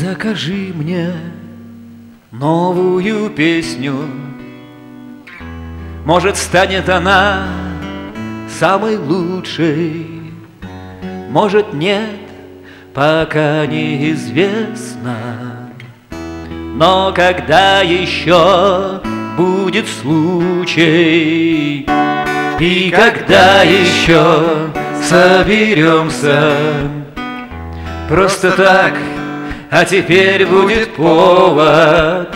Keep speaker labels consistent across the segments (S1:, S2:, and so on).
S1: Закажи мне новую песню. Может, станет она самой лучшей. Может, нет, пока неизвестно. Но когда еще будет случай? И когда еще соберемся? Просто так а теперь будет повод.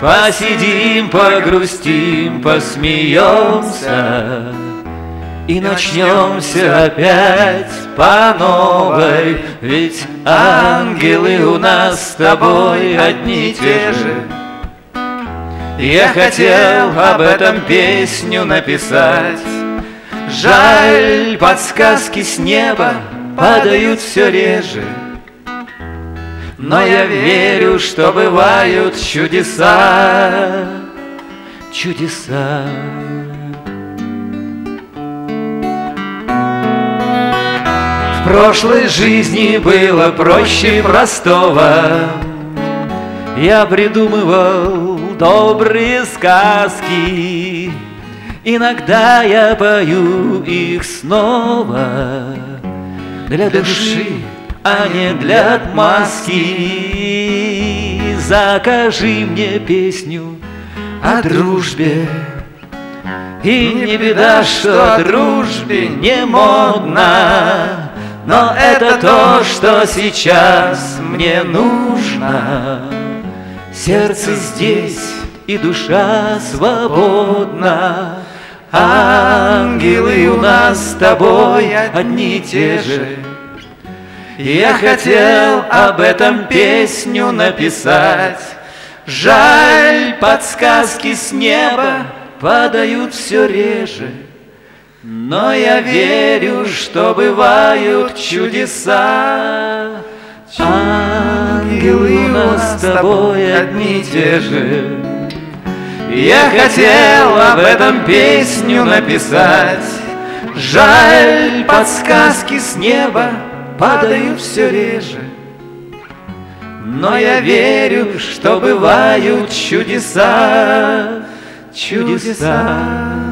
S1: Посидим, погрустим, посмеемся. И начнемся опять по новой. Ведь ангелы у нас с тобой одни те же. Я хотел об этом песню написать. Жаль, подсказки с неба падают все реже но я верю, что бывают чудеса, чудеса. В прошлой жизни было проще простого. Я придумывал добрые сказки, Иногда я пою их снова для души а не для отмазки. Закажи мне песню о дружбе. И не беда, что о дружбе не модно, Но это то, что сейчас мне нужно. Сердце здесь и душа свободна. Ангелы у нас с тобой одни те же. Я хотел об этом песню написать. Жаль, подсказки с неба падают все реже. Но я верю, что бывают чудеса. Ангелы у нас с тобой одни те же. Я хотел об этом песню написать. Жаль, подсказки с неба падают все реже. Но я верю, что бывают чудеса, чудеса.